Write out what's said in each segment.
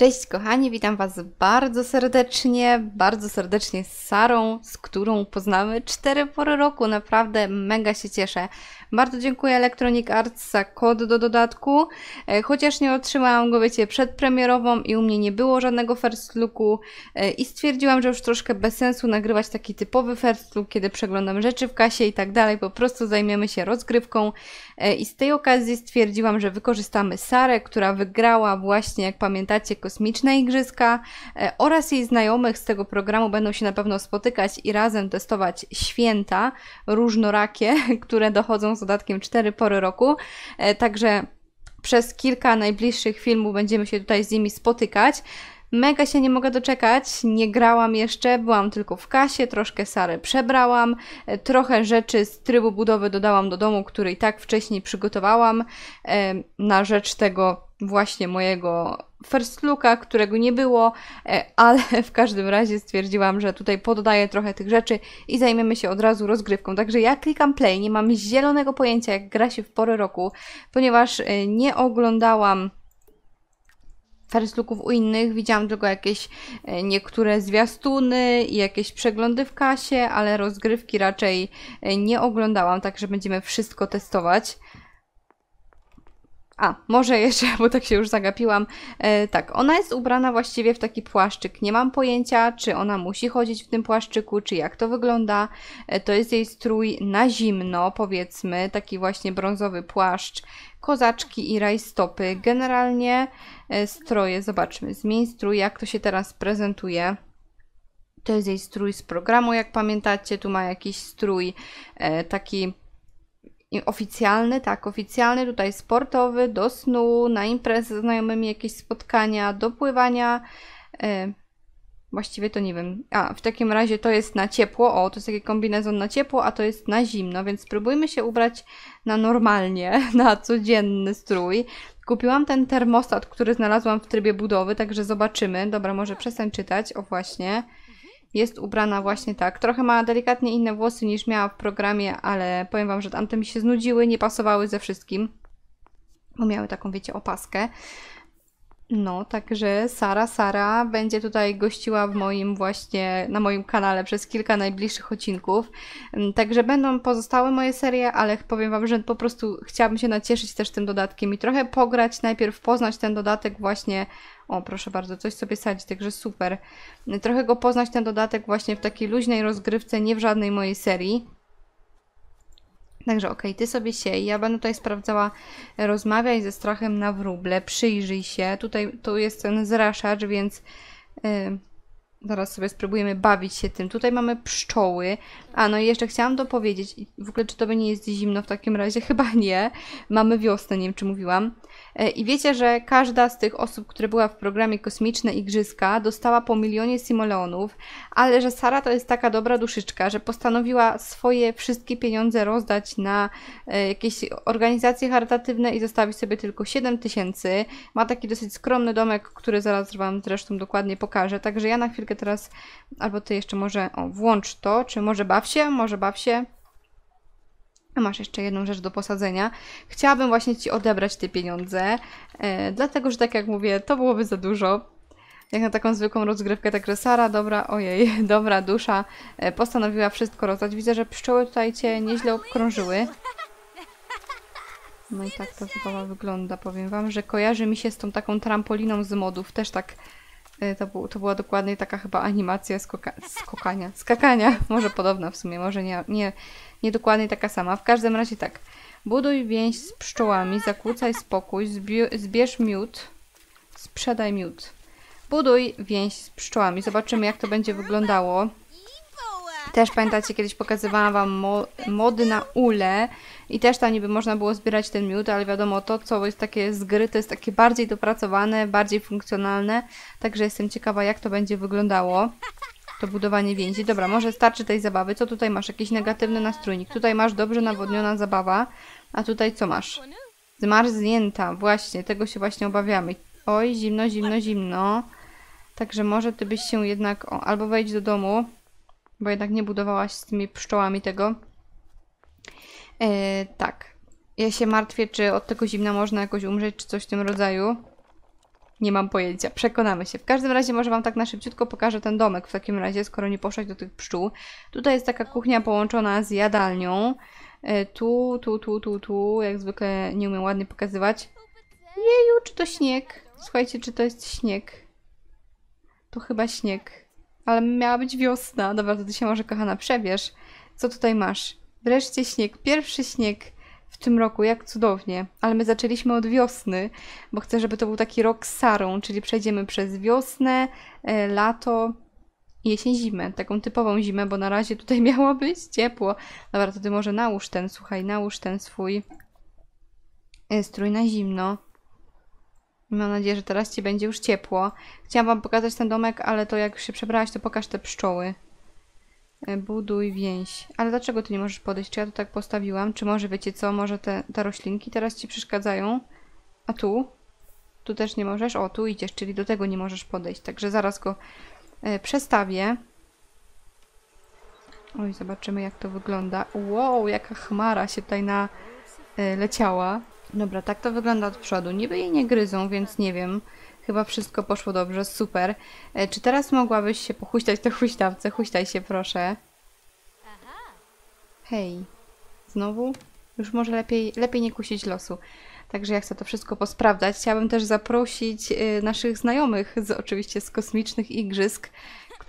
Cześć kochani, witam Was bardzo serdecznie, bardzo serdecznie z Sarą, z którą poznamy cztery pory roku. Naprawdę mega się cieszę. Bardzo dziękuję Electronic Arts za kod do dodatku, e, chociaż nie otrzymałam go, wiecie, przedpremierową i u mnie nie było żadnego first looku e, i stwierdziłam, że już troszkę bez sensu nagrywać taki typowy first look, kiedy przeglądam rzeczy w kasie i tak dalej, po prostu zajmiemy się rozgrywką e, i z tej okazji stwierdziłam, że wykorzystamy Sarę, która wygrała właśnie, jak pamiętacie, kosmiczne igrzyska oraz jej znajomych z tego programu będą się na pewno spotykać i razem testować święta różnorakie, które dochodzą z dodatkiem 4 pory roku. E, także przez kilka najbliższych filmów będziemy się tutaj z nimi spotykać. Mega się nie mogę doczekać, nie grałam jeszcze, byłam tylko w kasie, troszkę Sarę przebrałam, e, trochę rzeczy z trybu budowy dodałam do domu, który i tak wcześniej przygotowałam e, na rzecz tego właśnie mojego first looka, którego nie było, e, ale w każdym razie stwierdziłam, że tutaj poddaję trochę tych rzeczy i zajmiemy się od razu rozgrywką. Także ja klikam play, nie mam zielonego pojęcia jak gra się w porę roku, ponieważ nie oglądałam first looków u innych. Widziałam tylko jakieś e, niektóre zwiastuny i jakieś przeglądy w kasie, ale rozgrywki raczej e, nie oglądałam, także będziemy wszystko testować. A, może jeszcze, bo tak się już zagapiłam. E, tak, ona jest ubrana właściwie w taki płaszczyk. Nie mam pojęcia, czy ona musi chodzić w tym płaszczyku, czy jak to wygląda. E, to jest jej strój na zimno, powiedzmy, taki właśnie brązowy płaszcz, kozaczki i rajstopy. Generalnie e, stroje, zobaczmy, zmień strój, jak to się teraz prezentuje. To jest jej strój z programu, jak pamiętacie. Tu ma jakiś strój e, taki oficjalny, tak, oficjalny, tutaj sportowy, do snu, na imprezę z znajomymi, jakieś spotkania, do pływania. E, właściwie to nie wiem. A, w takim razie to jest na ciepło. O, to jest taki kombinezon na ciepło, a to jest na zimno, więc spróbujmy się ubrać na normalnie, na codzienny strój. Kupiłam ten termostat, który znalazłam w trybie budowy, także zobaczymy. Dobra, może przestań czytać. O, właśnie. Jest ubrana właśnie tak. Trochę ma delikatnie inne włosy niż miała w programie, ale powiem Wam, że tamte mi się znudziły, nie pasowały ze wszystkim. Bo miały taką, wiecie, opaskę. No, także Sara, Sara będzie tutaj gościła w moim właśnie, na moim kanale przez kilka najbliższych odcinków. Mm, także będą pozostałe moje serie, ale powiem Wam, że po prostu chciałabym się nacieszyć też tym dodatkiem i trochę pograć, najpierw poznać ten dodatek właśnie o, proszę bardzo, coś sobie sadzi, także super. Trochę go poznać ten dodatek właśnie w takiej luźnej rozgrywce, nie w żadnej mojej serii. Także okay, ty sobie siej, ja będę tutaj sprawdzała, rozmawiaj ze strachem na wróble, przyjrzyj się. Tutaj tu jest ten zraszacz, więc yy, zaraz sobie spróbujemy bawić się tym. Tutaj mamy pszczoły. A, no i jeszcze chciałam dopowiedzieć, w ogóle czy to by nie jest zimno w takim razie? Chyba nie. Mamy wiosnę, nie wiem czy mówiłam. E, I wiecie, że każda z tych osób, które była w programie Kosmiczne Igrzyska, dostała po milionie simoleonów, ale że Sara to jest taka dobra duszyczka, że postanowiła swoje wszystkie pieniądze rozdać na e, jakieś organizacje charytatywne i zostawić sobie tylko 7 tysięcy. Ma taki dosyć skromny domek, który zaraz Wam zresztą dokładnie pokażę. Także ja na chwilkę teraz, albo Ty jeszcze może, o, włącz to, czy może baw się, może baw się. Masz jeszcze jedną rzecz do posadzenia. Chciałabym właśnie Ci odebrać te pieniądze, e, dlatego że tak jak mówię, to byłoby za dużo. Jak na taką zwykłą rozgrywkę, także Sara, dobra, ojej, dobra dusza, e, postanowiła wszystko rozdać. Widzę, że pszczoły tutaj Cię nieźle obkrążyły. No i tak to chyba wygląda. Powiem Wam, że kojarzy mi się z tą taką trampoliną z modów. Też tak, to, był, to była dokładnie taka chyba animacja skoka skokania, skakania. Może podobna w sumie, może nie, nie niedokładnie taka sama. W każdym razie tak. Buduj więź z pszczołami, zakłócaj spokój, zbierz miód, sprzedaj miód. Buduj więź z pszczołami. Zobaczymy, jak to będzie wyglądało. Też pamiętacie, kiedyś pokazywałam Wam mo mody na ule i też tam niby można było zbierać ten miód, ale wiadomo, to co jest takie z gry, to jest takie bardziej dopracowane, bardziej funkcjonalne, także jestem ciekawa, jak to będzie wyglądało to budowanie więzi. Dobra, może starczy tej zabawy. Co tutaj masz? Jakiś negatywny nastrójnik. Tutaj masz dobrze nawodniona zabawa, a tutaj co masz? Zmarznięta. Właśnie, tego się właśnie obawiamy. Oj, zimno, zimno, zimno. Także może ty byś się jednak... O, albo wejdź do domu, bo jednak nie budowałaś z tymi pszczołami tego. E, tak. Ja się martwię, czy od tego zimna można jakoś umrzeć, czy coś w tym rodzaju. Nie mam pojęcia, przekonamy się. W każdym razie może Wam tak na szybciutko pokażę ten domek w takim razie, skoro nie poszłaś do tych pszczół. Tutaj jest taka kuchnia połączona z jadalnią. E, Tu, tu, tu, tu, tu, jak zwykle nie umiem ładnie pokazywać. Jeju, czy to śnieg? Słuchajcie, czy to jest śnieg? To chyba śnieg. Ale miała być wiosna. Dobra, to ty się może, kochana, przebierz. Co tutaj masz? Wreszcie śnieg. Pierwszy śnieg w tym roku. Jak cudownie. Ale my zaczęliśmy od wiosny, bo chcę, żeby to był taki rok Sarą, czyli przejdziemy przez wiosnę, e, lato, jesień, zimę. Taką typową zimę, bo na razie tutaj miało być ciepło. Dobra, to ty może nałóż ten, słuchaj, nałóż ten swój e, strój na zimno. Mam nadzieję, że teraz Ci będzie już ciepło. Chciałam Wam pokazać ten domek, ale to jak się przebrałaś, to pokaż te pszczoły. E, Buduj więź. Ale dlaczego Ty nie możesz podejść? Czy ja to tak postawiłam? Czy może, wiecie co, może te, te roślinki teraz Ci przeszkadzają? A tu? Tu też nie możesz? O, tu idziesz, czyli do tego nie możesz podejść. Także zaraz go e, przestawię. Oj, zobaczymy jak to wygląda. Wow, jaka chmara się tutaj na e, leciała. Dobra, tak to wygląda od przodu. Niby jej nie gryzą, więc nie wiem. Chyba wszystko poszło dobrze, super. E, czy teraz mogłabyś się pochuśtać te huśtawce? Huśtaj się, proszę. Hej. Znowu? Już może lepiej, lepiej nie kusić losu. Także ja chcę to wszystko posprawdzać. Chciałabym też zaprosić y, naszych znajomych, z, oczywiście z kosmicznych igrzysk,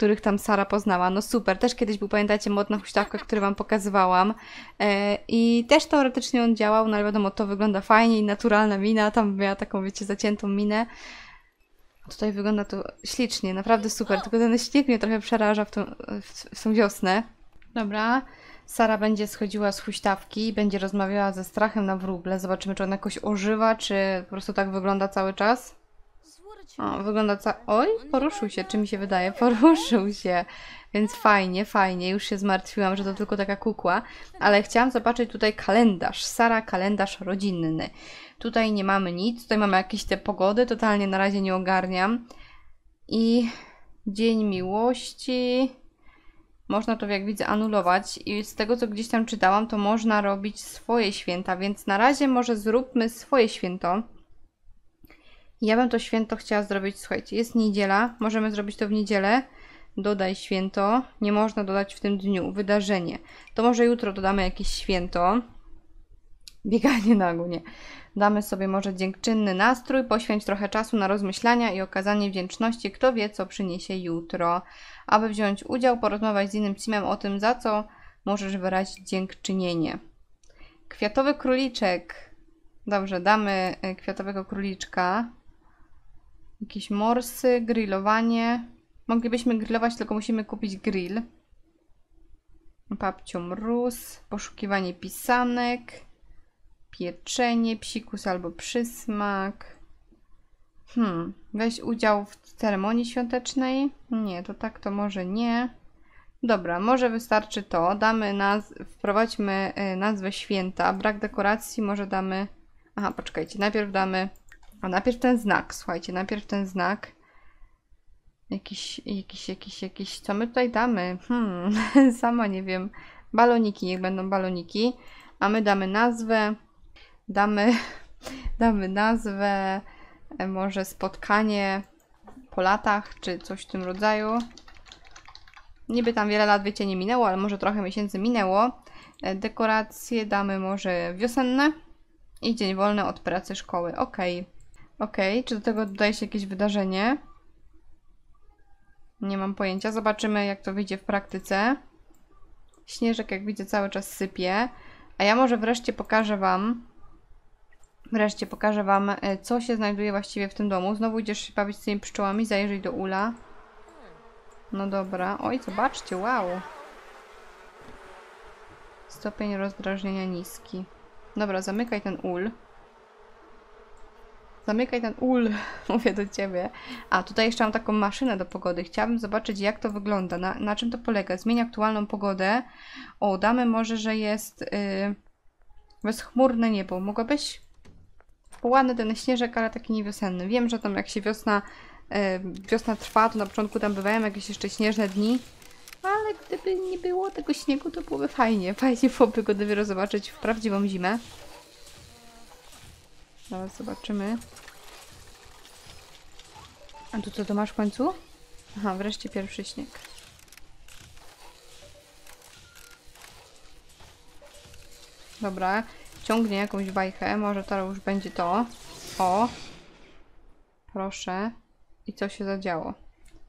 których tam Sara poznała. No super, też kiedyś był, pamiętacie, mod na huśtawkę, który Wam pokazywałam. E, I też teoretycznie on działał, no ale wiadomo, to wygląda fajnie i naturalna mina, tam miała taką, wiecie, zaciętą minę. Tutaj wygląda to ślicznie, naprawdę super, tylko ten śnieg mnie trochę przeraża w tą, w, w tą wiosnę. Dobra, Sara będzie schodziła z huśtawki i będzie rozmawiała ze strachem na wróble. Zobaczymy, czy on jakoś ożywa, czy po prostu tak wygląda cały czas. O, wygląda ca... Oj, poruszył się, czy mi się wydaje? Poruszył się. Więc fajnie, fajnie. Już się zmartwiłam, że to tylko taka kukła. Ale chciałam zobaczyć tutaj kalendarz. Sara, kalendarz rodzinny. Tutaj nie mamy nic. Tutaj mamy jakieś te pogody. Totalnie na razie nie ogarniam. I Dzień Miłości. Można to, jak widzę, anulować. I z tego, co gdzieś tam czytałam, to można robić swoje święta. Więc na razie może zróbmy swoje święto. Ja bym to święto chciała zrobić, słuchajcie, jest niedziela, możemy zrobić to w niedzielę. Dodaj święto, nie można dodać w tym dniu, wydarzenie. To może jutro dodamy jakieś święto. Bieganie na nie. Damy sobie może dziękczynny nastrój, poświęć trochę czasu na rozmyślania i okazanie wdzięczności, kto wie, co przyniesie jutro. Aby wziąć udział, porozmawiać z innym teamem o tym, za co możesz wyrazić dziękczynienie. Kwiatowy króliczek. Dobrze, damy y, kwiatowego króliczka. Jakieś morsy, grillowanie. Moglibyśmy grillować, tylko musimy kupić grill. Papciu mróz, poszukiwanie pisanek, pieczenie, psikus albo przysmak. Hmm, weź udział w ceremonii świątecznej? Nie, to tak to może nie. Dobra, może wystarczy to. Damy naz wprowadźmy y, nazwę święta. Brak dekoracji może damy... Aha, poczekajcie, najpierw damy a najpierw ten znak, słuchajcie, najpierw ten znak. Jakiś, jakiś, jakiś, jakiś, co my tutaj damy? Hmm, sama nie wiem. Baloniki, niech będą baloniki. A my damy nazwę, damy, damy nazwę, e, może spotkanie po latach, czy coś w tym rodzaju. Niby tam wiele lat, wiecie, nie minęło, ale może trochę miesięcy minęło. E, Dekoracje damy może wiosenne i dzień wolny od pracy szkoły. Okej. Okay. Ok, czy do tego dodaje się jakieś wydarzenie? Nie mam pojęcia. Zobaczymy, jak to wyjdzie w praktyce. Śnieżek, jak widzę, cały czas sypie. A ja może wreszcie pokażę Wam, wreszcie pokażę Wam, e, co się znajduje właściwie w tym domu. Znowu idziesz się bawić z tymi pszczołami, zajrzyj do ula. No dobra. Oj, zobaczcie, wow. Stopień rozdrażnienia niski. Dobra, zamykaj ten ul. Zamykaj ten ul, mówię do ciebie. A, tutaj jeszcze mam taką maszynę do pogody. Chciałabym zobaczyć, jak to wygląda, na, na czym to polega. Zmień aktualną pogodę. O, damy może, że jest yy, bezchmurne niebo. Mogłabyś? Ładny ten śnieżek, ale taki niewiosenny. Wiem, że tam jak się wiosna, yy, wiosna trwa, to na początku tam bywają jakieś jeszcze śnieżne dni. Ale gdyby nie było tego śniegu, to byłoby fajnie. Fajnie byłoby go dopiero zobaczyć w prawdziwą zimę. Zaraz zobaczymy. A tu co to masz w końcu? Aha, wreszcie pierwszy śnieg. Dobra, ciągnie jakąś bajkę, może to już będzie to. O! Proszę. I co się zadziało?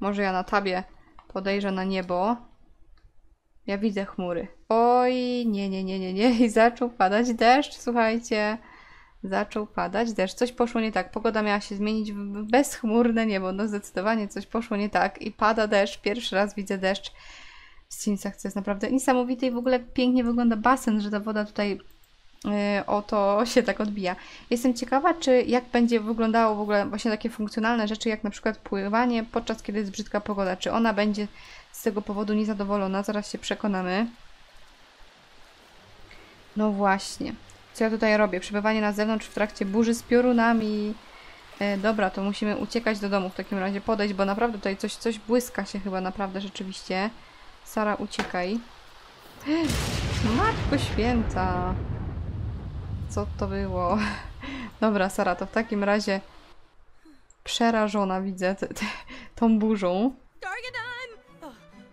Może ja na tabie podejrzę na niebo. Ja widzę chmury. Oj, nie, nie, nie, nie, nie. I zaczął padać deszcz, słuchajcie. Zaczął padać deszcz. Coś poszło nie tak. Pogoda miała się zmienić w bezchmurne niebo. No zdecydowanie coś poszło nie tak. I pada deszcz. Pierwszy raz widzę deszcz w Simsach, co jest naprawdę niesamowite i w ogóle pięknie wygląda basen, że ta woda tutaj yy, o to się tak odbija. Jestem ciekawa, czy jak będzie wyglądało w ogóle właśnie takie funkcjonalne rzeczy, jak na przykład pływanie podczas kiedy jest brzydka pogoda. Czy ona będzie z tego powodu niezadowolona? Zaraz się przekonamy. No właśnie. Co ja tutaj robię? Przebywanie na zewnątrz w trakcie burzy z piorunami. E, dobra, to musimy uciekać do domu w takim razie, podejść, bo naprawdę tutaj coś, coś błyska się chyba naprawdę rzeczywiście. Sara, uciekaj. Matko święta. Co to było? Dobra, Sara, to w takim razie przerażona widzę tą burzą.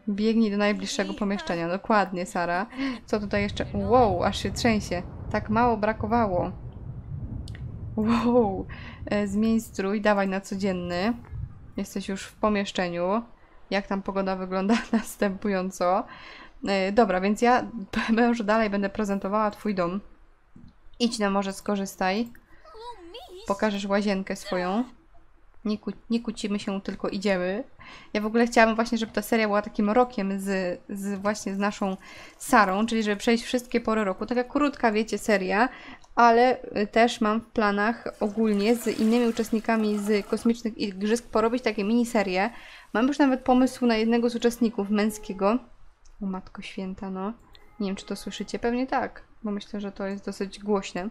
Biegnij do najbliższego pomieszczenia. Dokładnie, Sara. Co tutaj jeszcze? Wow, aż się trzęsie. Tak mało brakowało. Wow. E, Zmień strój, dawaj na codzienny. Jesteś już w pomieszczeniu. Jak tam pogoda wygląda? Następująco. E, Dobra, więc ja może dalej będę prezentowała Twój dom. Idź na może skorzystaj. Pokażesz łazienkę swoją. Nie, ku, nie kłócimy się, tylko idziemy. Ja w ogóle chciałabym właśnie, żeby ta seria była takim rokiem z, z właśnie z naszą Sarą, czyli żeby przejść wszystkie pory roku. Taka krótka, wiecie, seria, ale też mam w planach ogólnie z innymi uczestnikami z kosmicznych igrzysk porobić takie miniserie. Mam już nawet pomysł na jednego z uczestników męskiego. O matko święta, no. Nie wiem, czy to słyszycie. Pewnie tak, bo myślę, że to jest dosyć głośne.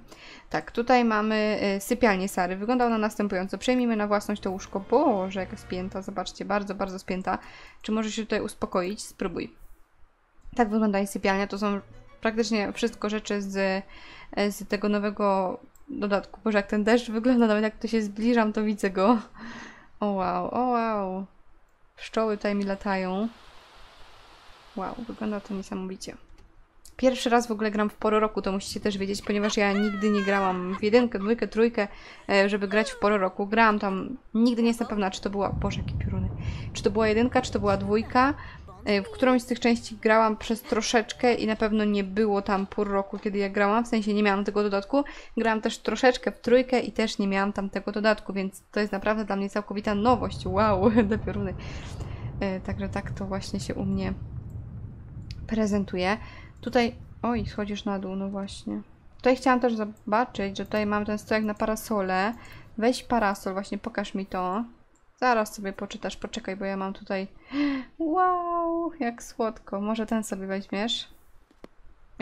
Tak, tutaj mamy y, sypialnię Sary. Wygląda ona następująco. Przejmijmy na własność to łóżko. Boże, jaka spięta. Zobaczcie, bardzo, bardzo spięta. Czy może się tutaj uspokoić? Spróbuj. Tak wygląda jej sypialnia. To są praktycznie wszystko rzeczy z, z tego nowego dodatku. Boże, jak ten deszcz wygląda, nawet jak to się zbliżam, to widzę go. O wow, o wow. Pszczoły tutaj mi latają. Wow, wygląda to niesamowicie. Pierwszy raz w ogóle gram w porę roku, to musicie też wiedzieć, ponieważ ja nigdy nie grałam w jedynkę, dwójkę, trójkę, e, żeby grać w porę roku. Grałam tam, nigdy nie jestem pewna, czy to była, boże jakie pioruny, czy to była jedynka, czy to była dwójka. E, W którąś z tych części grałam przez troszeczkę i na pewno nie było tam pór roku, kiedy ja grałam, w sensie nie miałam tego dodatku. Grałam też troszeczkę w trójkę i też nie miałam tam tego dodatku, więc to jest naprawdę dla mnie całkowita nowość. Wow, te pioruny. E, Także tak to właśnie się u mnie prezentuje. Tutaj, oj, schodzisz na dół, no właśnie. Tutaj chciałam też zobaczyć, że tutaj mam ten stojak na parasole. Weź parasol, właśnie pokaż mi to. Zaraz sobie poczytasz, poczekaj, bo ja mam tutaj... Wow, jak słodko. Może ten sobie weźmiesz?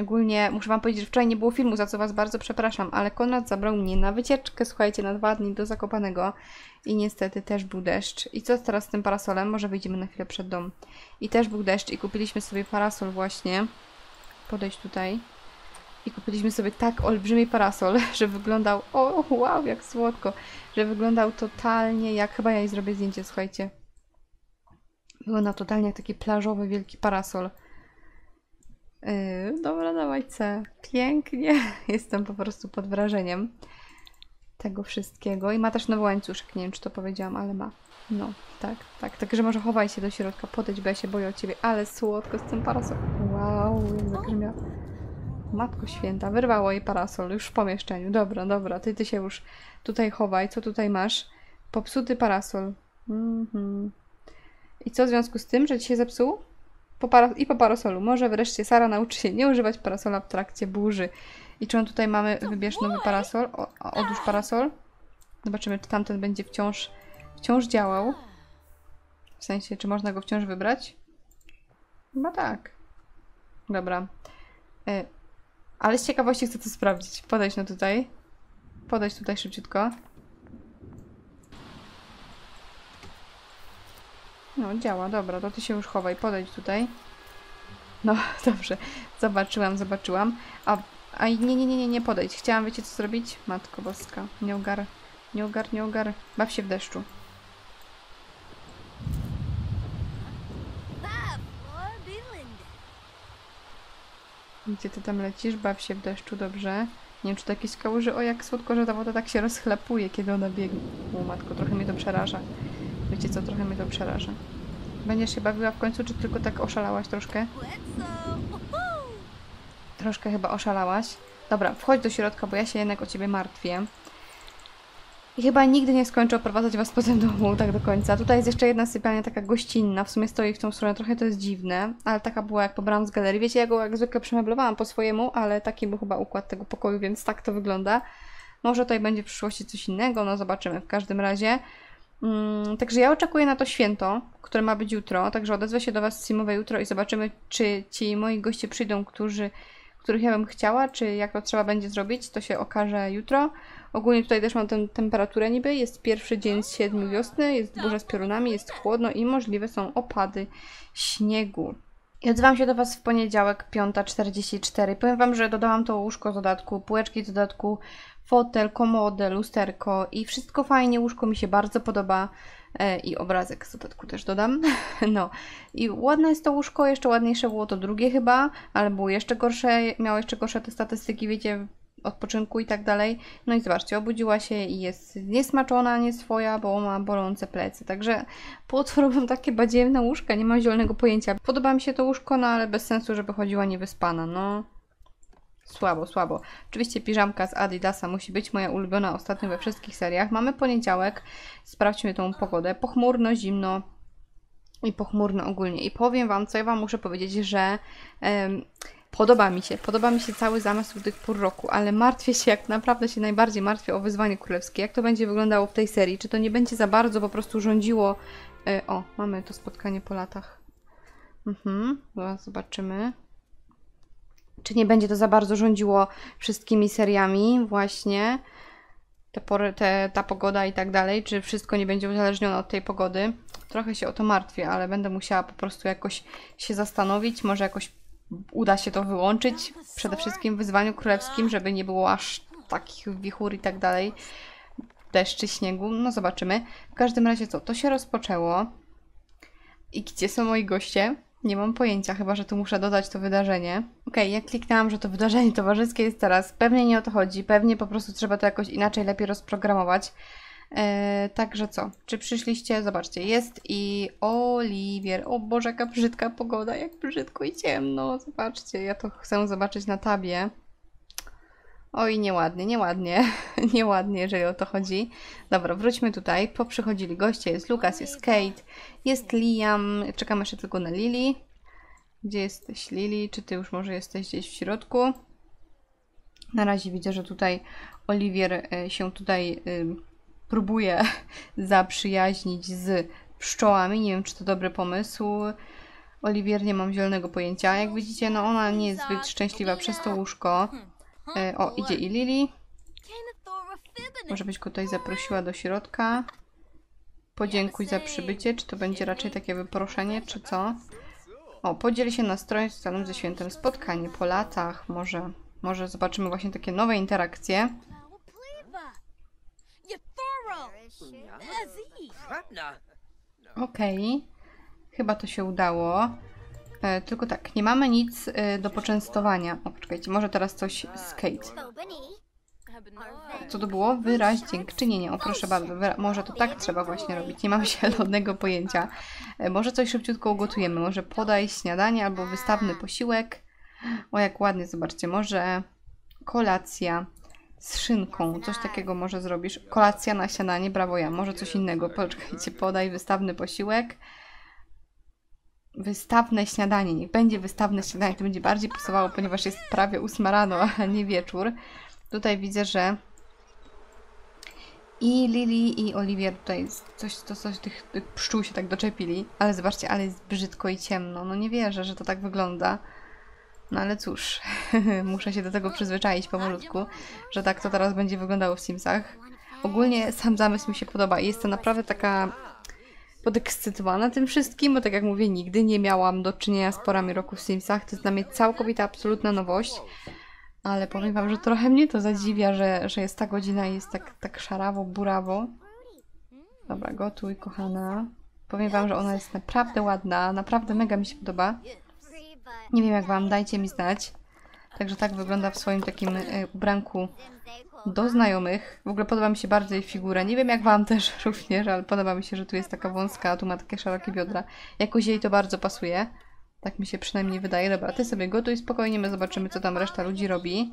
Ogólnie muszę wam powiedzieć, że wczoraj nie było filmu, za co was bardzo przepraszam, ale Konrad zabrał mnie na wycieczkę, słuchajcie, na dwa dni do Zakopanego i niestety też był deszcz. I co teraz z tym parasolem? Może wyjdziemy na chwilę przed dom. I też był deszcz i kupiliśmy sobie parasol właśnie. Podejść tutaj. I kupiliśmy sobie tak olbrzymi parasol, że wyglądał, o wow, jak słodko, że wyglądał totalnie jak, chyba ja jej zrobię zdjęcie, słuchajcie. Wyglądał totalnie jak taki plażowy, wielki parasol. Yy, dobra, dawaj C. Pięknie. Jestem po prostu pod wrażeniem tego wszystkiego. I ma też nowy łańcuszek. Nie wiem, czy to powiedziałam, ale ma. No, tak, tak. Także może chowaj się do środka, podejdź, bo ja się boję o ciebie. Ale słodko z tym parasolem. Matko święta, wyrwało jej parasol już w pomieszczeniu. Dobra, dobra, ty, ty się już tutaj chowaj. Co tutaj masz? Popsuty parasol. Mhm. I co w związku z tym, że ci się zepsuł? Po I po parasolu. Może wreszcie Sara nauczy się nie używać parasola w trakcie burzy. I czy on tutaj mamy, wybierz nowy parasol. O, o, odłóż parasol. Zobaczymy, czy tamten będzie wciąż, wciąż działał. W sensie, czy można go wciąż wybrać? Chyba tak. Dobra. Ale z ciekawości chcę to sprawdzić. Podejdź no tutaj. Podejdź tutaj szybciutko. No, działa, dobra, to ty się już chowaj, podejdź tutaj. No, dobrze, zobaczyłam, zobaczyłam. A, a nie, nie, nie, nie, nie podejdź. Chciałam, wiecie co zrobić? Matko boska, nie ogar, nie ogar, nie ogar. Baw się w deszczu. Gdzie ty tam lecisz? Baw się w deszczu, dobrze. Nie wiem, czy to jakieś kałuży. O, jak słodko, że ta woda tak się rozchlapuje, kiedy ona biegnie. O matko, trochę mnie to przeraża. Wiecie co, trochę mnie to przeraża. Będziesz się bawiła w końcu, czy tylko tak oszalałaś troszkę? Troszkę chyba oszalałaś. Dobra, wchodź do środka, bo ja się jednak o ciebie martwię. I chyba nigdy nie skończę oprowadzać was po tym domu tak do końca. Tutaj jest jeszcze jedna sypialnia taka gościnna, w sumie stoi w tą stronę, trochę to jest dziwne, ale taka była jak pobrałam z galerii. Wiecie, ja go jak zwykle przemeblowałam po swojemu, ale taki był chyba układ tego pokoju, więc tak to wygląda. Może tutaj będzie w przyszłości coś innego, no zobaczymy w każdym razie. Mm, także ja oczekuję na to święto, które ma być jutro, także odezwę się do Was Simowe jutro i zobaczymy, czy ci moi goście przyjdą, którzy których ja bym chciała, czy jak to trzeba będzie zrobić, to się okaże jutro. Ogólnie tutaj też mam tę temperaturę niby, jest pierwszy dzień z siedmiu wiosny, jest burza z piorunami, jest chłodno i możliwe są opady śniegu. I odzywam się do Was w poniedziałek, 5.44. Powiem Wam, że dodałam to łóżko z dodatku, półeczki z dodatku, fotel, komodę, lusterko i wszystko fajnie, łóżko mi się bardzo podoba e, i obrazek z dodatku też dodam. No i ładne jest to łóżko, jeszcze ładniejsze było to drugie chyba, ale było jeszcze gorsze, miało jeszcze gorsze te statystyki, wiecie, odpoczynku i tak dalej. No i zobaczcie, obudziła się i jest niesmaczona, nie swoja, bo ma bolące plecy. Także po co robią takie badziewne łóżka? Nie mam zielonego pojęcia. Podoba mi się to łóżko, no ale bez sensu, żeby chodziła niewyspana, no. Słabo, słabo. Oczywiście piżamka z Adidasa musi być moja ulubiona ostatnio we wszystkich seriach. Mamy poniedziałek, sprawdźmy tą pogodę. Pochmurno, zimno i pochmurno ogólnie. I powiem Wam, co ja Wam muszę powiedzieć, że podoba mi się, podoba mi się cały zamysł tych pór roku, ale martwię się, jak naprawdę się najbardziej martwię o wyzwanie królewskie. Jak to będzie wyglądało w tej serii? Czy to nie będzie za bardzo po prostu rządziło... E, o, mamy to spotkanie po latach. Mhm, zobaczymy czy nie będzie to za bardzo rządziło wszystkimi seriami właśnie, te pory, te, ta pogoda i tak dalej, czy wszystko nie będzie uzależnione od tej pogody. Trochę się o to martwię, ale będę musiała po prostu jakoś się zastanowić, może jakoś uda się to wyłączyć, przede wszystkim w wyzwaniu królewskim, żeby nie było aż takich wichur i tak dalej, deszczy, śniegu, no zobaczymy. W każdym razie co, to się rozpoczęło i gdzie są moi goście? Nie mam pojęcia, chyba że tu muszę dodać to wydarzenie. Okej, ja kliknęłam, że to wydarzenie towarzyskie jest teraz. Pewnie nie o to chodzi, pewnie po prostu trzeba to jakoś inaczej, lepiej rozprogramować. Eee, także co? Czy przyszliście? Zobaczcie, jest i Oliwier. O Boże, jaka brzydka pogoda, jak brzydko i ciemno. Zobaczcie, ja to chcę zobaczyć na tabie. Oj, nieładnie, nieładnie, nieładnie, jeżeli o to chodzi. Dobra, wróćmy tutaj. Poprzychodzili goście, jest Lukas, jest Kate, jest Liam. Czekam jeszcze tylko na Lily. Gdzie jesteś, Lily? Czy ty już może jesteś gdzieś w środku? Na razie widzę, że tutaj Oliwier e, się tutaj próbuje zaprzyjaźnić z pszczołami. Nie wiem, czy to dobry pomysł. Oliwier nie mam zielonego pojęcia. Jak widzicie, no ona nie jest zbyt szczęśliwa przez to łóżko. E, o, idzie i Lili. Może byś go tutaj zaprosiła do środka. Podziękuj za przybycie. Czy to będzie raczej takie wyproszenie, czy co? O, podzieli się nastrojem z celem ze świętem spotkanie po latach. Może, może zobaczymy właśnie takie nowe interakcje. Okej. Chyba to się udało. E, tylko tak, nie mamy nic e, do poczęstowania. O, poczekajcie, może teraz coś z Kate. Co to było? Wyraź dziękczynienie. O, proszę bardzo, może to tak trzeba właśnie robić. Nie mam zielonego pojęcia. E, Może coś szybciutko ugotujemy. Może podaj śniadanie albo wystawny posiłek. O, jak ładnie, zobaczcie. Może kolacja z szynką. Coś takiego może zrobisz. Kolacja na śniadanie, brawo ja. Może coś innego. Poczekajcie, podaj wystawny posiłek. Wystawne śniadanie. Niech będzie wystawne śniadanie. To będzie bardziej pasowało, ponieważ jest prawie 8 rano, a nie wieczór. Tutaj widzę, że i Lili i Oliwier tutaj coś, to coś tych, tych pszczół się tak doczepili. Ale zobaczcie, ale jest brzydko i ciemno. No nie wierzę, że to tak wygląda. No ale cóż, muszę się do tego przyzwyczaić powolutku, że tak to teraz będzie wyglądało w Simsach. Ogólnie sam zamysł mi się podoba i jestem naprawdę taka podekscytowana tym wszystkim, bo tak jak mówię, nigdy nie miałam do czynienia z porami roku w Simsach. To jest dla mnie całkowita, absolutna nowość. Ale powiem Wam, że trochę mnie to zadziwia, że, że jest ta godzina i jest tak, tak szarawo, burawo. Dobra, gotuj, kochana. Powiem Wam, że ona jest naprawdę ładna, naprawdę mega mi się podoba. Nie wiem jak Wam, dajcie mi znać. Także tak wygląda w swoim takim e, ubranku do znajomych. W ogóle podoba mi się bardzo jej figura. Nie wiem jak Wam też również, ale podoba mi się, że tu jest taka wąska, a tu ma takie szerokie biodra. Jakoś jej to bardzo pasuje. Tak mi się przynajmniej wydaje. Dobra, Ty sobie gotuj spokojnie, my zobaczymy co tam reszta ludzi robi.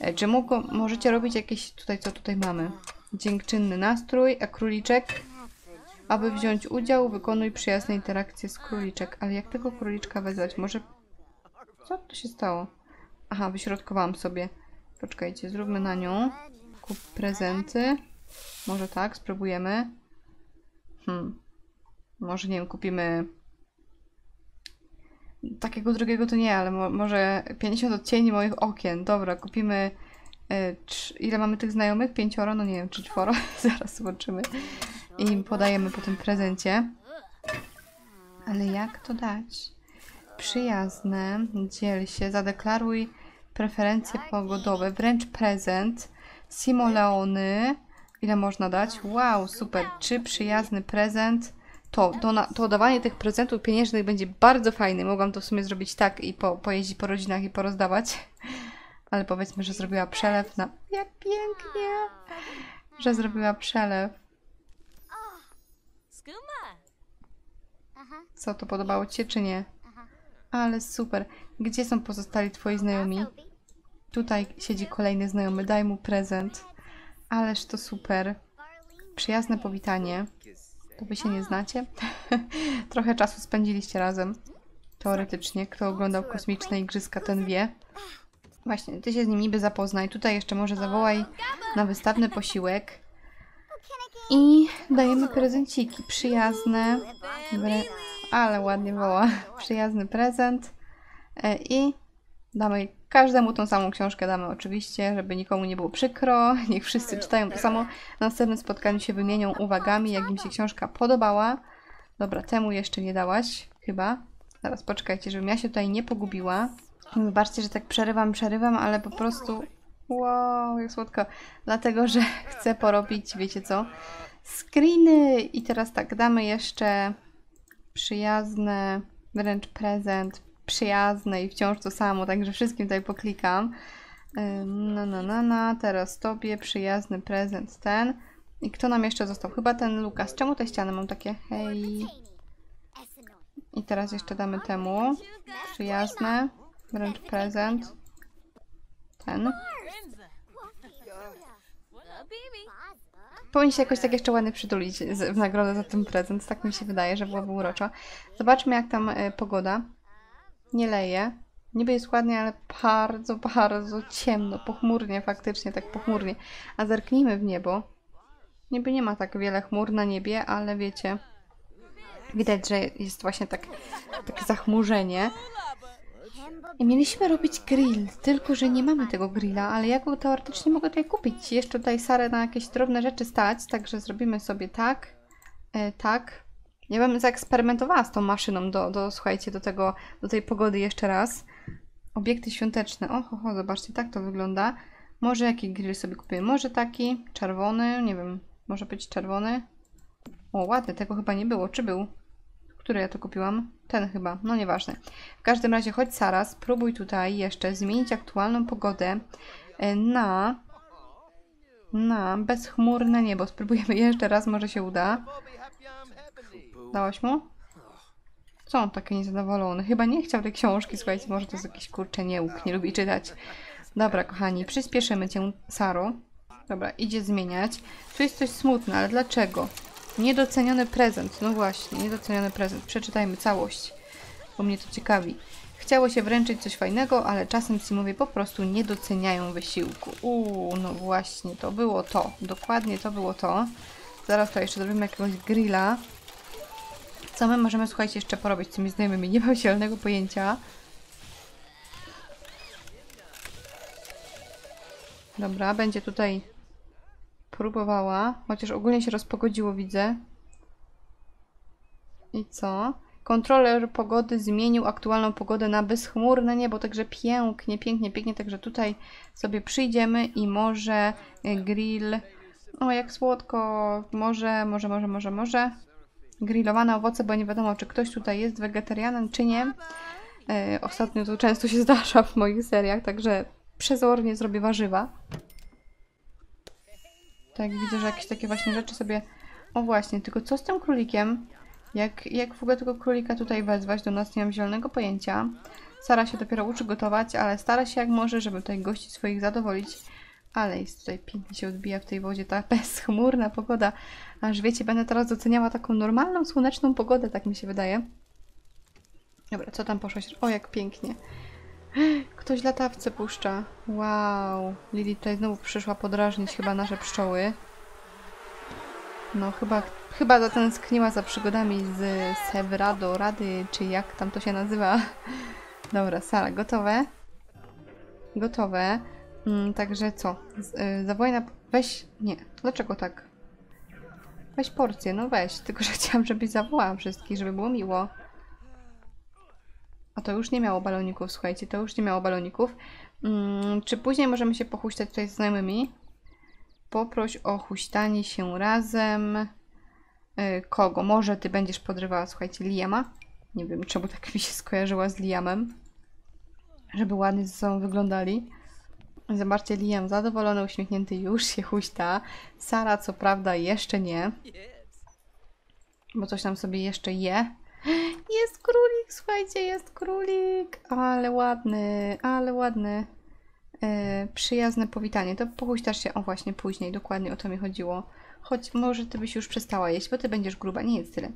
E, Czy możecie robić jakieś, tutaj co tutaj mamy? Dziękczynny nastrój, a króliczek? Aby wziąć udział, wykonuj przyjazne interakcje z króliczek. Ale jak tego króliczka wezwać? Może... Co tu się stało? Aha, wyśrodkowałam sobie. Poczekajcie, zróbmy na nią. Kup prezenty. Może tak, spróbujemy. Hmm. Może, nie wiem, kupimy... Takiego drugiego to nie, ale mo może 50 odcieni moich okien. Dobra, kupimy... Trz- ile mamy tych znajomych? Pięcioro? No nie wiem, czy czworo. Zaraz zobaczymy. I im podajemy po tym prezencie. Ale jak to dać? Przyjazne, dziel się, zadeklaruj preferencje pogodowe, wręcz prezent, simoleony, ile można dać? Wow, super, czy przyjazny prezent? To, to, na, to dawanie tych prezentów pieniężnych będzie bardzo fajne. Mogłam to w sumie zrobić tak i po, pojeździć po rodzinach i porozdawać. Ale powiedzmy, że zrobiła przelew na... Jak pięknie! Że zrobiła przelew. Co, to podobało Ci się, czy nie? Ale super. Gdzie są pozostali Twoi znajomi? Tutaj siedzi kolejny znajomy, daj mu prezent. Ależ to super. Przyjazne powitanie. To wy się nie znacie? Trochę czasu spędziliście razem. Teoretycznie. Kto oglądał kosmiczne igrzyska, ten wie. Właśnie, ty się z nim niby zapoznaj. Tutaj jeszcze może zawołaj na wystawny posiłek. I dajemy prezenciki. Przyjazne. Ale ładnie woła. Przyjazny prezent. E, I damy każdemu tą samą książkę, damy oczywiście, żeby nikomu nie było przykro. Niech wszyscy czytają to samo. Na następnym spotkaniu się wymienią uwagami, jak im się książka podobała. Dobra, temu jeszcze nie dałaś, chyba. Zaraz poczekajcie, żebym ja się tutaj nie pogubiła. Wybaczcie, że tak przerywam, przerywam, ale po prostu wow, jak słodko. Dlatego, że chcę porobić, wiecie co, screeny. I teraz tak, damy jeszcze przyjazne, wręcz prezent, przyjazne i wciąż to samo, także wszystkim tutaj poklikam. Na, na, na, na, teraz tobie przyjazny prezent ten. I kto nam jeszcze został? Chyba ten Lukas. Czemu te ściany mam takie? Hej. I teraz jeszcze damy temu przyjazne, wręcz prezent. Ten. Powinien się jakoś tak jeszcze ładnie przytulić w nagrodę za ten prezent. Tak mi się wydaje, że byłoby uroczo. Zobaczmy jak tam y, pogoda. Nie leje. Niby jest ładnie, ale bardzo, bardzo ciemno. Pochmurnie faktycznie, tak pochmurnie. A zerknijmy w niebo. Niby nie ma tak wiele chmur na niebie, ale wiecie... Widać, że jest właśnie tak, takie zachmurzenie. I mieliśmy robić grill, tylko że nie mamy tego grilla, ale ja go teoretycznie mogę tutaj kupić. Jeszcze tutaj Sarę na jakieś drobne rzeczy stać, także zrobimy sobie tak, e, tak. Ja bym zaeksperymentowała z tą maszyną do, do, słuchajcie, do tego, do tej pogody jeszcze raz. Obiekty świąteczne. Oho, ho, zobaczcie, tak to wygląda. Może jaki grill sobie kupię? Może taki, czerwony, nie wiem, może być czerwony. O, ładny, tego chyba nie było. Czy był? Który ja to kupiłam? Ten chyba, no nieważne. W każdym razie, chodź Sara, spróbuj tutaj jeszcze zmienić aktualną pogodę e, na na bezchmurne niebo. Spróbujemy jeszcze raz, może się uda. Dałaś mu? Co on taki niezadowolony? Chyba nie chciał tej książki, słuchajcie, może to jest jakiś kurcze nieuk, nie lubi czytać. Dobra, kochani, przyspieszymy cię, Saro. Dobra, idzie zmieniać. Tu jest coś smutne, ale dlaczego? Niedoceniony prezent. No właśnie, niedoceniony prezent. Przeczytajmy całość, bo mnie to ciekawi. Chciało się wręczyć coś fajnego, ale czasem Simowie po prostu nie doceniają wysiłku. Uuu, no właśnie, to było to. Dokładnie to było to. Zaraz tutaj jeszcze zrobimy jakiegoś grilla. Co my możemy, słuchajcie, jeszcze porobić z tymi znajomymi? Nie mam zielonego pojęcia. Dobra, będzie tutaj próbowała, chociaż ogólnie się rozpogodziło, widzę. I co? Kontroler pogody zmienił aktualną pogodę na bezchmurne niebo, także pięknie, pięknie, pięknie, także tutaj sobie przyjdziemy i może y, grill, o jak słodko, może, może, może, może, może, grillowane owoce, bo nie wiadomo, czy ktoś tutaj jest wegetarianem, czy nie. E, ostatnio to często się zdarza w moich seriach, także przezornie zrobię warzywa. Tak, widzę, że jakieś takie właśnie rzeczy sobie... O właśnie, tylko co z tym królikiem? Jak, jak w ogóle tego królika tutaj wezwać do nas, nie mam zielonego pojęcia. Sara się dopiero uczy gotować, ale stara się jak może, żeby tutaj gości swoich zadowolić. Ale jest tutaj pięknie się odbija w tej wodzie ta bezchmurna pogoda. Aż wiecie, będę teraz doceniała taką normalną, słoneczną pogodę, tak mi się wydaje. Dobra, co tam poszłaś? O, jak pięknie. Ktoś latawce puszcza. Wow. Lili tutaj znowu przyszła podrażnić chyba nasze pszczoły. No, chyba, chyba zatęskniła za przygodami z Severado, Rady, czy jak tam to się nazywa. Dobra, Sara, gotowe? Gotowe. Mm, także co? Z, y. Weź... Nie. Dlaczego tak? Weź porcję, no weź. Tylko, że chciałam, żebyś zawołała wszystkich, żeby było miło. A to już nie miało baloników, słuchajcie, to już nie miało baloników. Mm, czy później możemy się pochuśtać tutaj z znajomymi? Poproś o huśtanie się razem. Y, kogo? Może ty będziesz podrywała, słuchajcie, Liama? Nie wiem, czemu tak mi się skojarzyła z Liamem. Żeby ładnie ze sobą wyglądali. Zobaczcie, Liam zadowolony, uśmiechnięty, już się huśta. Sara, co prawda, jeszcze nie. Bo coś tam sobie jeszcze je. Jest królik, słuchajcie, jest królik. Ale ładny, ale ładny. E, przyjazne powitanie. To pochuśtasz się, o właśnie, później. Dokładnie o to mi chodziło. Choć może ty byś już przestała jeść, bo ty będziesz gruba. Nie jest tyle.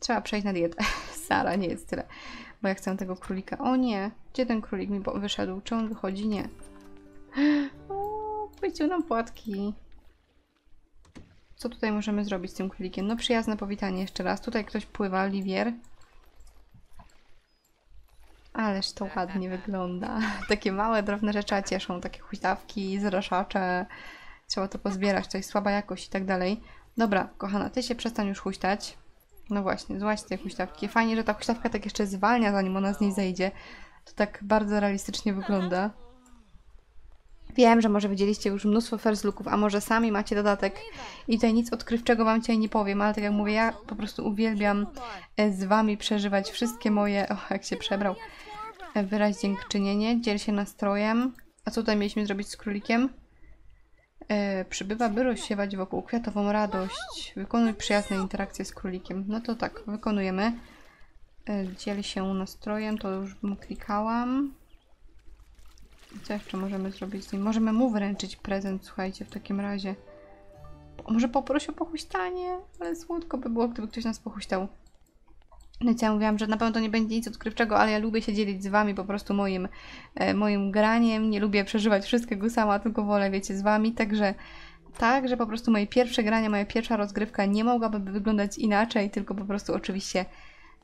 Trzeba przejść na dietę. Sara, nie jest tyle. Bo ja chcę tego królika. O nie, gdzie ten królik mi wyszedł? Czy on wychodzi? Nie. O, Pójdzie nam płatki. Co tutaj możemy zrobić z tym królikiem? No przyjazne powitanie jeszcze raz. Tutaj ktoś pływa, Oliwier. Ależ to ładnie wygląda. Takie małe, drobne rzeczy a cieszą. Takie huśtawki, zraszacze. Trzeba to pozbierać. To jest słaba jakość i tak dalej. Dobra, kochana, ty się przestań już huśtać. No właśnie, złaź te huśtawki. Fajnie, że ta huśtawka tak jeszcze zwalnia, zanim ona z niej zejdzie. To tak bardzo realistycznie wygląda. Wiem, że może widzieliście już mnóstwo first looków, a może sami macie dodatek i tutaj nic odkrywczego Wam dzisiaj nie powiem, ale tak jak mówię, ja po prostu uwielbiam e, z Wami przeżywać wszystkie moje... O, jak się przebrał. E, Wyraź dziękczynienie, dziel się nastrojem. A co tutaj mieliśmy zrobić z królikiem? E, przybywa, by rozsiewać wokół kwiatową radość. Wykonuj przyjazne interakcje z królikiem. No to tak, wykonujemy. E, dziel się nastrojem, to już bym klikałam. Co jeszcze możemy zrobić z nim? Możemy mu wręczyć prezent, słuchajcie, w takim razie. Może poprosi o pochuśtanie, ale słodko by było, gdyby ktoś nas pochuśtał. No i ja mówiłam, że na pewno to nie będzie nic odkrywczego, ale ja lubię się dzielić z wami po prostu moim, e, moim graniem. Nie lubię przeżywać wszystkiego sama, tylko wolę, wiecie, z wami. Także tak, że po prostu moje pierwsze granie, moja pierwsza rozgrywka nie mogłaby wyglądać inaczej, tylko po prostu oczywiście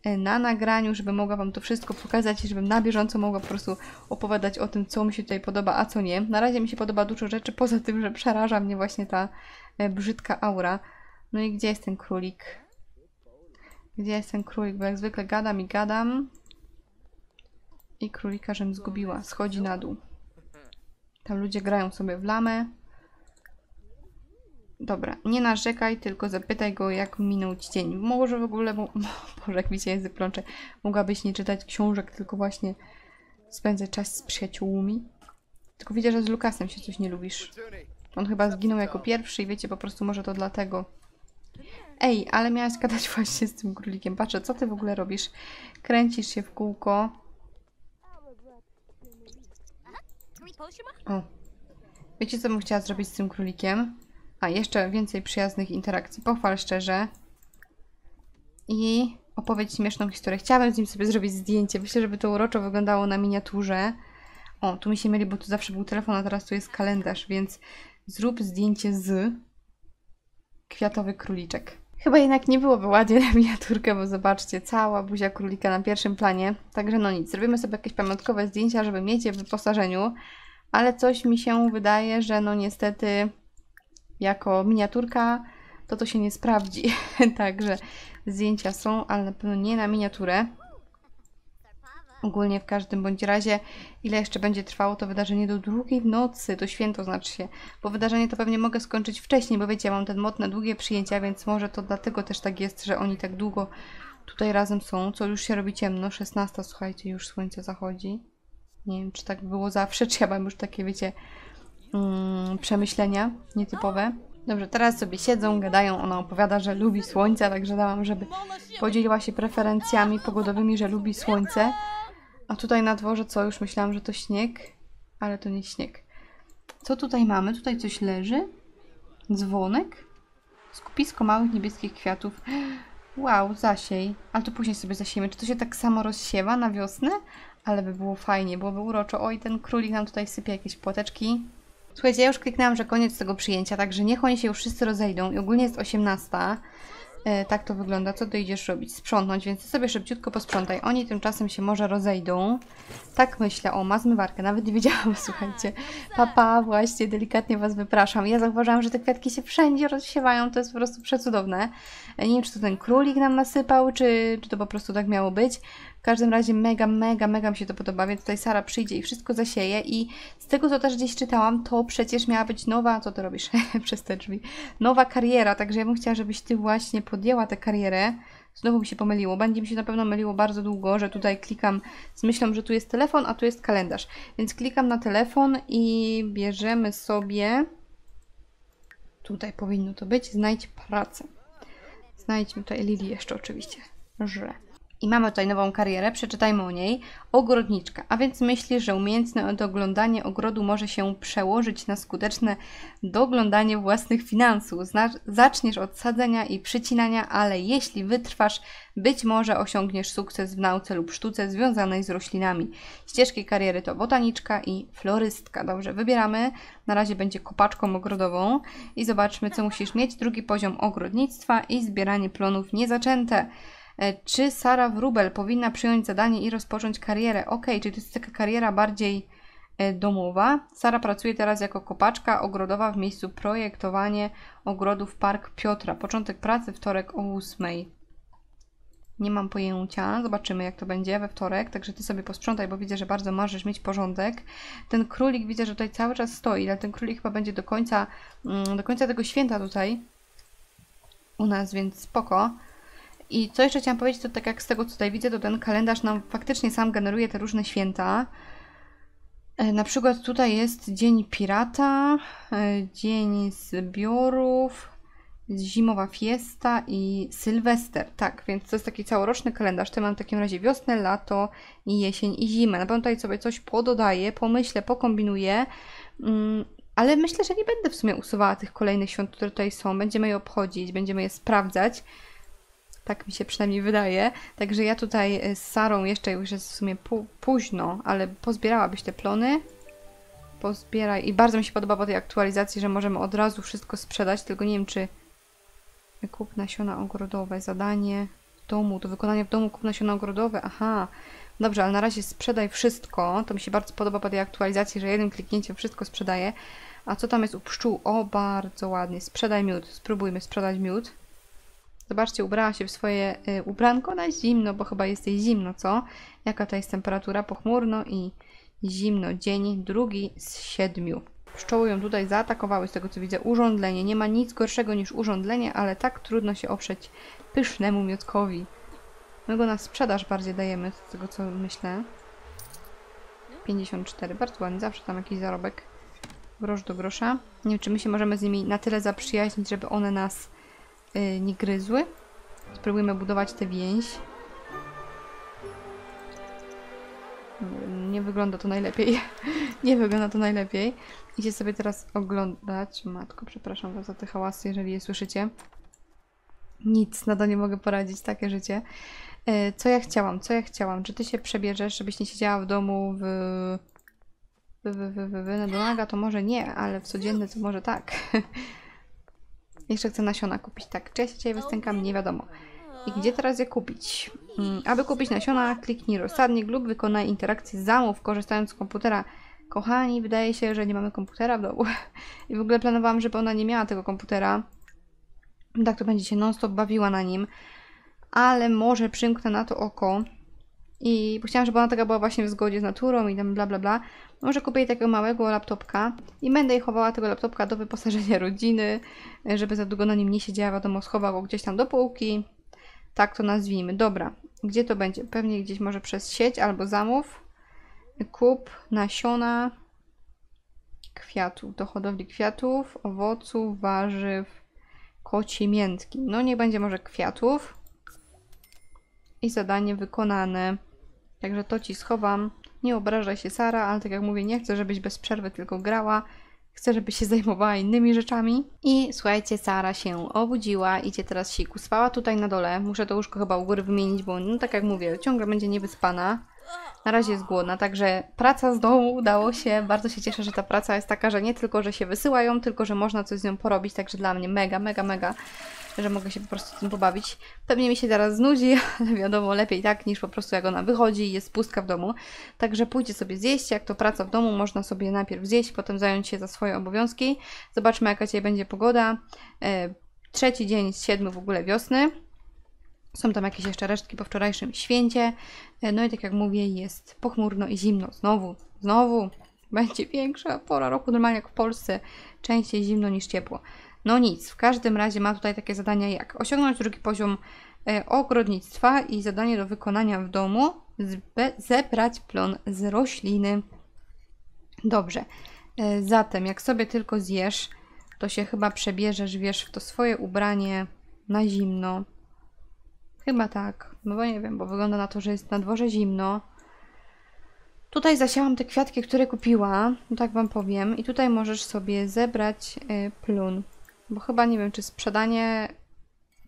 na nagraniu, żeby mogła Wam to wszystko pokazać i żebym na bieżąco mogła po prostu opowiadać o tym, co mi się tutaj podoba, a co nie. Na razie mi się podoba dużo rzeczy, poza tym, że przeraża mnie właśnie ta e, brzydka aura. No i gdzie jest ten królik? Gdzie jest ten królik? Bo jak zwykle gadam i gadam. I królika, żem zgubiła. Schodzi na dół. Tam ludzie grają sobie w lamę. Dobra, nie narzekaj, tylko zapytaj go, jak minął ci dzień. Może w ogóle, bo, Boże, jak mi się język plącze, mogłabyś nie czytać książek, tylko właśnie spędzać czas z przyjaciółmi. Tylko widzę, że z Lukasem się coś nie lubisz. On chyba zginął jako pierwszy i wiecie, po prostu może to dlatego. Ej, ale miałaś gadać właśnie z tym królikiem. Patrzę, co ty w ogóle robisz? Kręcisz się w kółko. O. Wiecie, co bym chciała zrobić z tym królikiem? A, jeszcze więcej przyjaznych interakcji. Pochwal szczerze. I opowiedz śmieszną historię. Chciałabym z nim sobie zrobić zdjęcie. Myślę, żeby to uroczo wyglądało na miniaturze. O, tu mi się mieli, bo tu zawsze był telefon, a teraz tu jest kalendarz, więc zrób zdjęcie z kwiatowy króliczek. Chyba jednak nie byłoby ładnie na miniaturkę, bo zobaczcie, cała buzia królika na pierwszym planie. Także no nic, zrobimy sobie jakieś pamiątkowe zdjęcia, żeby mieć je w wyposażeniu. Ale coś mi się wydaje, że no niestety jako miniaturka to to się nie sprawdzi. Także zdjęcia są, ale na pewno nie na miniaturę. Ogólnie w każdym bądź razie, ile jeszcze będzie trwało to wydarzenie do drugiej w nocy, to święto znaczy się, bo wydarzenie to pewnie mogę skończyć wcześniej, bo wiecie, ja mam ten mod na długie przyjęcia, więc może to dlatego też tak jest, że oni tak długo Tutaj razem są, co już się robi ciemno. 16, słuchajcie, już słońce zachodzi. Nie wiem, czy tak było zawsze, czy ja mam już takie, wiecie, mm, przemyślenia nietypowe. Dobrze, teraz sobie siedzą, gadają. Ona opowiada, że lubi słońce, także dałam, żeby podzieliła się preferencjami pogodowymi, że lubi słońce. A tutaj na dworze co? Już myślałam, że to śnieg, ale to nie śnieg. Co tutaj mamy? Tutaj coś leży. Dzwonek. Skupisko małych niebieskich kwiatów. Wow, zasiej. Ale to później sobie zasiejemy. Czy to się tak samo rozsiewa na wiosnę? Ale by było fajnie, byłoby uroczo. Oj, ten królik nam tutaj sypie jakieś płoteczki. Słuchajcie, ja już kliknęłam, że koniec tego przyjęcia, także niech oni się już wszyscy rozejdą. I ogólnie jest 18. E, tak to wygląda. Co ty idziesz robić? Sprzątnąć, więc ty sobie szybciutko posprzątaj. Oni tymczasem się może rozejdą. Tak myślę. O, ma zmywarkę. Nawet nie wiedziałam, słuchajcie. Papa, właśnie, delikatnie Was wypraszam. Ja zauważyłam, że te kwiatki się wszędzie rozsiewają. To jest po prostu przecudowne. E, Nie wiem, czy to ten królik nam nasypał, czy, czy to po prostu tak miało być. W każdym razie mega, mega, mega mi się to podoba, więc tutaj Sara przyjdzie i wszystko zasieje i z tego, co też gdzieś czytałam, to przecież miała być nowa, co ty robisz przez te drzwi, nowa kariera, także ja bym chciała, żebyś ty właśnie podjęła tę karierę. Znowu mi się pomyliło, będzie mi się na pewno myliło bardzo długo, że tutaj klikam z myślą, że tu jest telefon, a tu jest kalendarz. Więc klikam na telefon i bierzemy sobie, tutaj powinno to być, znajdź pracę. Znajdźmy tutaj Lili jeszcze oczywiście, że. I mamy tutaj nową karierę, przeczytajmy o niej. Ogrodniczka, a więc myśli, że umiejętne doglądanie ogrodu może się przełożyć na skuteczne doglądanie własnych finansów. Zaczniesz od sadzenia i przycinania, ale jeśli wytrwasz, być może osiągniesz sukces w nauce lub sztuce związanej z roślinami. Ścieżki kariery to botaniczka i florystka. Dobrze, wybieramy. Na razie będzie kopaczką ogrodową i zobaczmy, co musisz mieć. Drugi poziom ogrodnictwa i zbieranie plonów niezaczęte. E, Czy Sara Wrubel powinna przyjąć zadanie i rozpocząć karierę? Ok, czyli to jest taka kariera bardziej e, domowa. Sara pracuje teraz jako kopaczka ogrodowa w miejscu projektowanie ogrodów Park Piotra. Początek pracy wtorek o 8. Nie mam pojęcia. Zobaczymy, jak to będzie we wtorek. Także ty sobie posprzątaj, bo widzę, że bardzo marzysz mieć porządek. Ten królik widzę, że tutaj cały czas stoi, ale ten królik chyba będzie do końca, mm, do końca tego święta tutaj u nas, więc spoko. I co jeszcze chciałam powiedzieć, to tak jak z tego, co tutaj widzę, to ten kalendarz nam faktycznie sam generuje te różne święta. E, Na przykład tutaj jest Dzień Pirata, e, Dzień Zbiorów, Zimowa Fiesta i Sylwester. Tak, więc to jest taki całoroczny kalendarz. To mam w takim razie wiosnę, lato, i jesień i zimę. Na pewno tutaj sobie coś pododaję, pomyślę, pokombinuję. Mm, ale myślę, że nie będę w sumie usuwała tych kolejnych świąt, które tutaj są. Będziemy je obchodzić, będziemy je sprawdzać. Tak mi się przynajmniej wydaje. Także ja tutaj e, z Sarą jeszcze już jest w sumie pó- późno, ale pozbierałabyś te plony. Pozbieraj. I bardzo mi się podoba po tej aktualizacji, że możemy od razu wszystko sprzedać, tylko nie wiem czy kup nasiona ogrodowe, zadanie w domu, do wykonania w domu kup nasiona ogrodowe, aha. Dobrze, ale na razie sprzedaj wszystko. To mi się bardzo podoba po tej aktualizacji, że jednym kliknięciem wszystko sprzedaje. A co tam jest u pszczół? O, bardzo ładnie. Sprzedaj miód. Spróbujmy sprzedać miód. Zobaczcie, ubrała się w swoje y, ubranko na zimno, bo chyba jest jej zimno, co? Jaka to jest temperatura? Pochmurno i zimno. Dzień drugi z siedmiu. Pszczoły ją tutaj zaatakowały, z tego co widzę. Urządlenie. Nie ma nic gorszego niż urządlenie, ale tak trudno się oprzeć pysznemu miotkowi. My go na sprzedaż bardziej dajemy, z tego co myślę. 54, bardzo ładnie, zawsze tam jakiś zarobek. Grosz do grosza. Nie wiem, czy my się możemy z nimi na tyle zaprzyjaźnić, żeby one nas y, nie gryzły. Spróbujmy budować tę więź. Nie wygląda to najlepiej. nie wygląda to najlepiej. Idzie sobie teraz oglądać. Matko, przepraszam was za te hałasy, jeżeli je słyszycie. Nic, nadal nie mogę poradzić, takie życie. E, Co ja chciałam? Co ja chciałam? Czy ty się przebierzesz, żebyś nie siedziała w domu w... w, w, w, w, w na donaga? To może nie, ale w codzienny to może tak. Jeszcze chcę nasiona kupić, tak. Czy ja się dzisiaj wystękam? Nie wiadomo. I gdzie teraz je kupić? Mm, Aby kupić nasiona, kliknij rozsadnik lub wykonaj interakcję zamów, korzystając z komputera. Kochani, wydaje się, że nie mamy komputera w domu. I w ogóle planowałam, żeby ona nie miała tego komputera. Tak to będzie się non-stop bawiła na nim. Ale może przymknę na to oko. I chciałam, żeby ona taka była właśnie w zgodzie z naturą i tam bla bla bla. Może kupię jej takiego małego laptopka i będę jej chowała tego laptopka do wyposażenia rodziny, żeby za długo na nim nie siedziała, wiadomo, schowa go gdzieś tam do półki. Tak to nazwijmy. Dobra, gdzie to będzie? Pewnie gdzieś może przez sieć albo zamów. Kup nasiona kwiatów, do hodowli kwiatów, owoców, warzyw, koci miętki. No nie będzie może kwiatów. I zadanie wykonane. Także to ci schowam. Nie obrażaj się, Sara, ale tak jak mówię, nie chcę, żebyś bez przerwy tylko grała. Chcę, żeby się zajmowała innymi rzeczami. I słuchajcie, Sara się obudziła, idzie teraz siku. Spała tutaj na dole. Muszę to łóżko chyba u góry wymienić, bo no tak jak mówię, ciągle będzie niewyspana. Na razie jest głodna, także praca z domu udało się. Bardzo się cieszę, że ta praca jest taka, że nie tylko, że się wysyłają, tylko, że można coś z nią porobić. Także dla mnie mega, mega, mega, że mogę się po prostu tym pobawić. Pewnie mi się teraz znudzi, ale wiadomo, lepiej tak niż po prostu jak ona wychodzi i jest pustka w domu. Także pójdzie sobie zjeść. Jak to praca w domu, można sobie najpierw zjeść, potem zająć się za swoje obowiązki. Zobaczmy, jaka dzisiaj będzie pogoda. E, trzeci dzień z siedmiu w ogóle wiosny. Są tam jakieś jeszcze resztki po wczorajszym święcie. E, No i tak jak mówię, jest pochmurno i zimno. Znowu, znowu będzie większa pora roku, normalnie jak w Polsce. Częściej zimno niż ciepło. No nic, w każdym razie ma tutaj takie zadania jak osiągnąć drugi poziom e, ogrodnictwa i zadanie do wykonania w domu, zebrać plon z rośliny. Dobrze, e, zatem jak sobie tylko zjesz, to się chyba przebierzesz, wiesz, w to swoje ubranie na zimno. Chyba tak, no bo nie wiem, bo wygląda na to, że jest na dworze zimno. Tutaj zasiałam te kwiatki, które kupiła, no tak Wam powiem. I tutaj możesz sobie zebrać y, plun. Bo chyba nie wiem, czy sprzedanie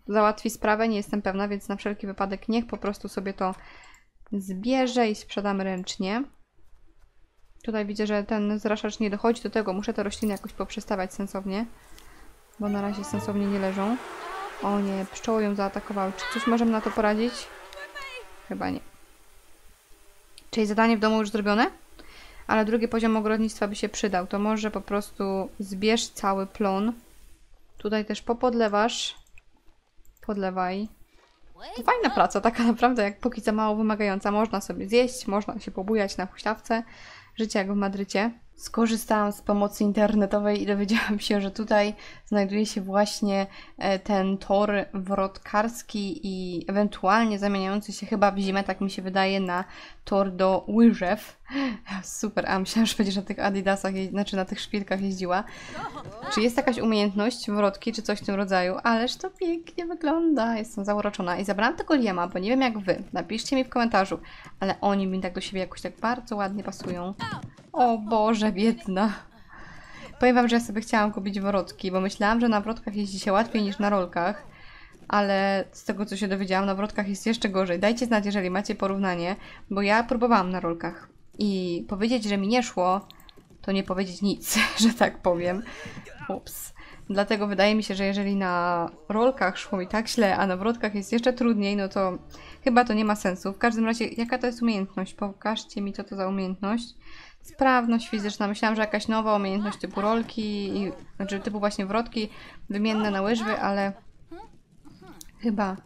załatwi sprawę, nie jestem pewna, więc na wszelki wypadek niech po prostu sobie to zbierze i sprzedamy ręcznie. Tutaj widzę, że ten zraszacz nie dochodzi do tego. Muszę te rośliny jakoś poprzestawiać sensownie, bo na razie sensownie nie leżą. O nie, pszczoły ją zaatakowały. Czy coś możemy na to poradzić? Chyba nie. Czyli zadanie w domu już zrobione? Ale drugi poziom ogrodnictwa by się przydał. To może po prostu zbierz cały plon. Tutaj też popodlewasz. Podlewaj. To fajna praca, taka naprawdę jak póki co mało wymagająca. Można sobie zjeść, można się pobujać na huśtawce. Życie jak w Madrycie. Skorzystałam z pomocy internetowej i dowiedziałam się, że tutaj znajduje się właśnie e, ten tor wrotkarski i ewentualnie zamieniający się chyba w zimę, tak mi się wydaje, na tor do łyżew. Super, a myślałam, że będziesz na tych adidasach, znaczy na tych szpilkach jeździła. Czy jest jakaś umiejętność wrotki, czy coś w tym rodzaju? Ależ to pięknie wygląda, jestem zauroczona. I zabrałam tego Liema, bo nie wiem jak wy, napiszcie mi w komentarzu, ale oni mi tak do siebie jakoś tak bardzo ładnie pasują. O Boże, biedna. Powiem wam, że ja sobie chciałam kupić wrotki, bo myślałam, że na wrotkach jeździ się łatwiej niż na rolkach, ale z tego co się dowiedziałam, na wrotkach jest jeszcze gorzej. Dajcie znać, jeżeli macie porównanie, bo ja próbowałam na rolkach i powiedzieć, że mi nie szło, to nie powiedzieć nic, że tak powiem. Ups. Dlatego wydaje mi się, że jeżeli na rolkach szło mi tak źle, a na wrotkach jest jeszcze trudniej, no to chyba to nie ma sensu. W każdym razie, jaka to jest umiejętność? Pokażcie mi, co to za umiejętność. Sprawność fizyczna. Myślałam, że jakaś nowa umiejętność typu rolki, i, znaczy typu właśnie wrotki wymienne na łyżwy, ale chyba,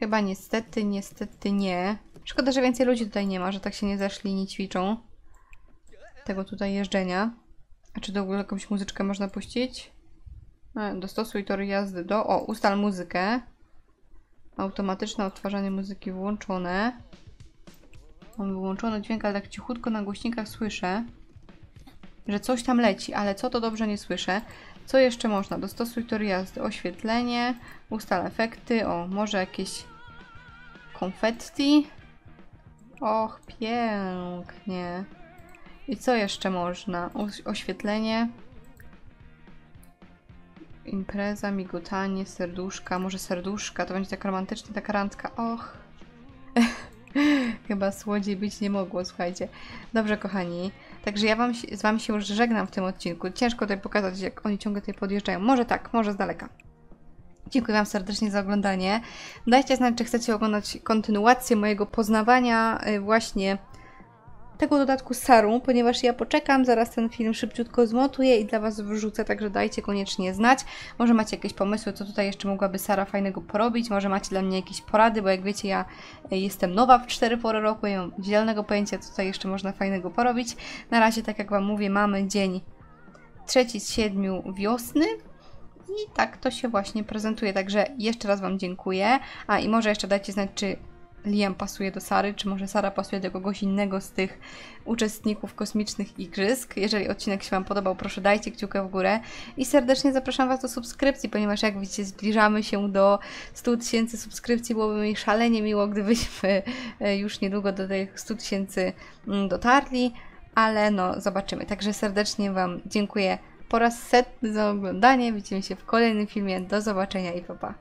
chyba niestety, niestety nie. Szkoda, że więcej ludzi tutaj nie ma, że tak się nie zeszli i nie ćwiczą tego tutaj jeżdżenia. A czy do ogóle jakąś muzyczkę można puścić? E, Dostosuj tory jazdy do... O, ustal muzykę. Automatyczne odtwarzanie muzyki włączone. Mam wyłączony dźwięk, ale tak cichutko na głośnikach słyszę, że coś tam leci, ale co to dobrze nie słyszę. Co jeszcze można? Dostosuj tory jazdy, oświetlenie, ustal efekty, o, może jakieś konfetti. Och, pięknie. I co jeszcze można? Oś- Oświetlenie. Impreza, migotanie, serduszka. Może serduszka, to będzie tak romantycznie, taka randka. Och. Chyba słodziej być nie mogło, słuchajcie. Dobrze, kochani. Także ja wam, z Wami się już żegnam w tym odcinku. Ciężko tutaj pokazać, jak oni ciągle tutaj podjeżdżają. Może tak, może z daleka. Dziękuję Wam serdecznie za oglądanie. Dajcie znać, czy chcecie oglądać kontynuację mojego poznawania y, właśnie tego dodatku Sarą, ponieważ ja poczekam, zaraz ten film szybciutko zmontuję i dla Was wrzucę, także dajcie koniecznie znać. Może macie jakieś pomysły, co tutaj jeszcze mogłaby Sara fajnego porobić, może macie dla mnie jakieś porady, bo jak wiecie, ja y, jestem nowa w 4 pory roku, ja mam zielonego pojęcia, co tutaj jeszcze można fajnego porobić. Na razie, tak jak Wam mówię, mamy dzień trzeci z siedmiu wiosny I tak to się właśnie prezentuje. Także jeszcze raz Wam dziękuję. A i może jeszcze dajcie znać, czy Liam pasuje do Sary, czy może Sara pasuje do kogoś innego z tych uczestników kosmicznych igrzysk. Jeżeli odcinek się Wam podobał, proszę dajcie kciukę w górę i serdecznie zapraszam Was do subskrypcji, ponieważ jak widzicie, zbliżamy się do 100 tysięcy subskrypcji. Byłoby mi szalenie miło, gdybyśmy e, już niedługo do tych 100 tysięcy mm, dotarli, ale no zobaczymy. Także serdecznie Wam dziękuję po raz setny za oglądanie. Widzimy się w kolejnym filmie. Do zobaczenia i pa pa.